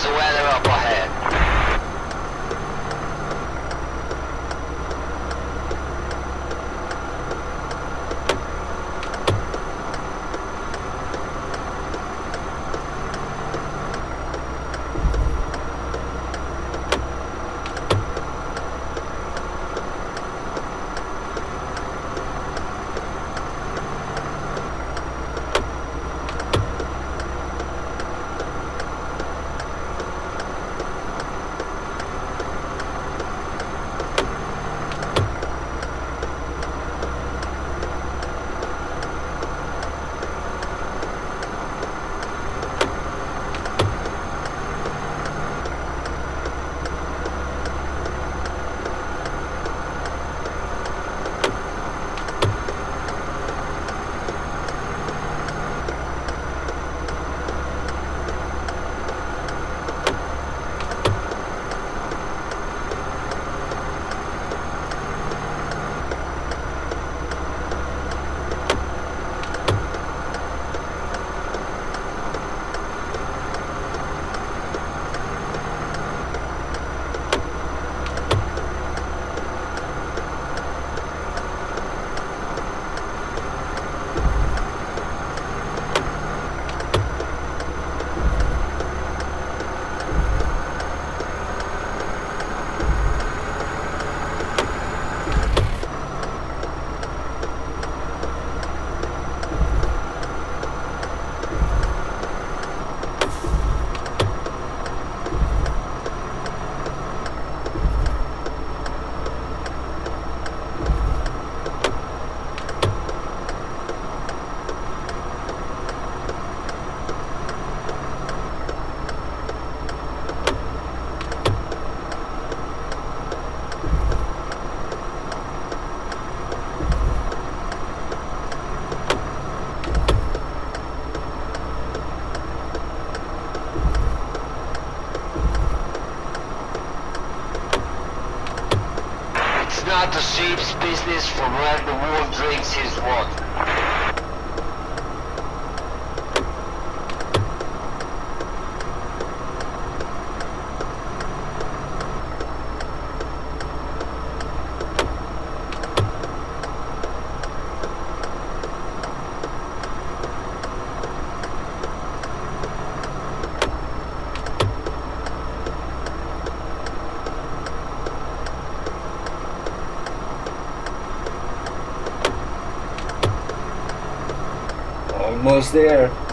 is the weather up ahead. Business from where the wolf drinks his water. Almost there.